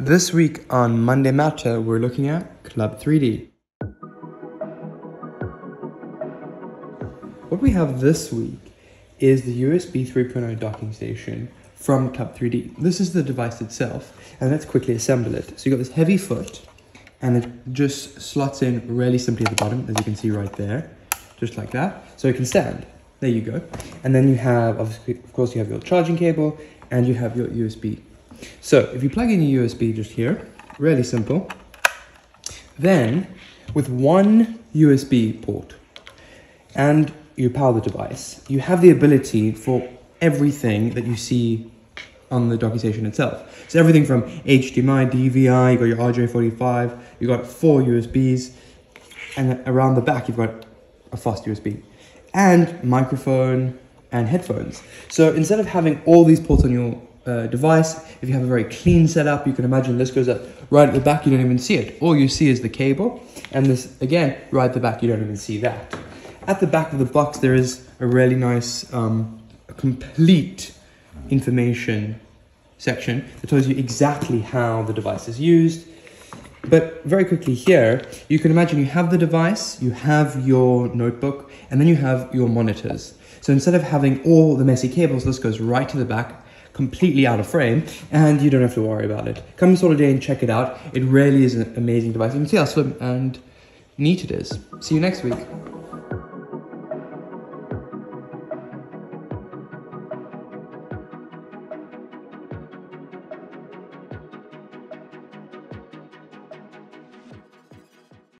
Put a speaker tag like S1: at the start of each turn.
S1: This week on Monday Matter, we're looking at Club 3D. What we have this week is the USB 3.0 docking station from Club 3D. This is the device itself, and let's quickly assemble it. So you've got this heavy foot, and it just slots in really simply at the bottom, as you can see right there, just like that. So it can stand. There you go. And then you have, of course, you have your charging cable, and you have your USB so if you plug in your USB just here, really simple. Then with one USB port and you power the device, you have the ability for everything that you see on the docking station itself. So everything from HDMI, DVI, you got your RJ45, you got four USBs, and around the back you've got a fast USB, and microphone and headphones. So instead of having all these ports on your uh, device. If you have a very clean setup, you can imagine this goes up right at the back, you don't even see it. All you see is the cable, and this, again, right at the back, you don't even see that. At the back of the box, there is a really nice, um, complete information section that tells you exactly how the device is used. But very quickly here, you can imagine you have the device, you have your notebook, and then you have your monitors. So instead of having all the messy cables, this goes right to the back, completely out of frame and you don't have to worry about it. Come sort of day and check it out. It really is an amazing device. You can see how slim and neat it is. See you next week.